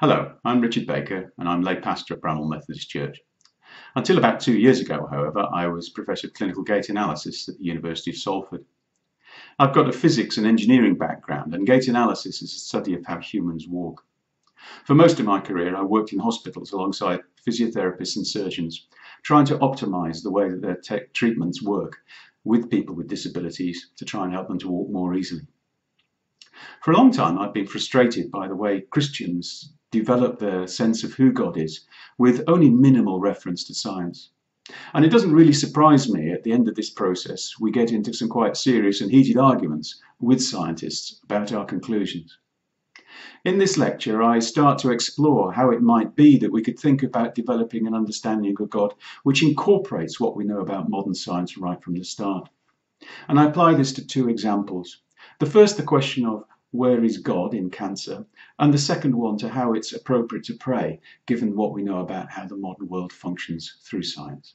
Hello, I'm Richard Baker and I'm lay pastor at Bramhall Methodist Church. Until about two years ago, however, I was Professor of Clinical Gait Analysis at the University of Salford. I've got a physics and engineering background and gait analysis is a study of how humans walk. For most of my career, I worked in hospitals alongside physiotherapists and surgeons, trying to optimize the way that their treatments work with people with disabilities to try and help them to walk more easily. For a long time, I've been frustrated by the way Christians develop their sense of who God is with only minimal reference to science. And it doesn't really surprise me at the end of this process, we get into some quite serious and heated arguments with scientists about our conclusions. In this lecture, I start to explore how it might be that we could think about developing an understanding of God which incorporates what we know about modern science right from the start. And I apply this to two examples. The first, the question of where is God in cancer, and the second one to how it's appropriate to pray, given what we know about how the modern world functions through science.